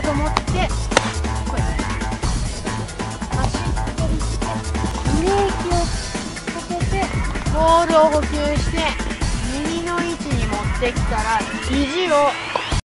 だと思ってこれ走ってしてブレーキをかけてボールを補給して右の位置に持ってきたら肘を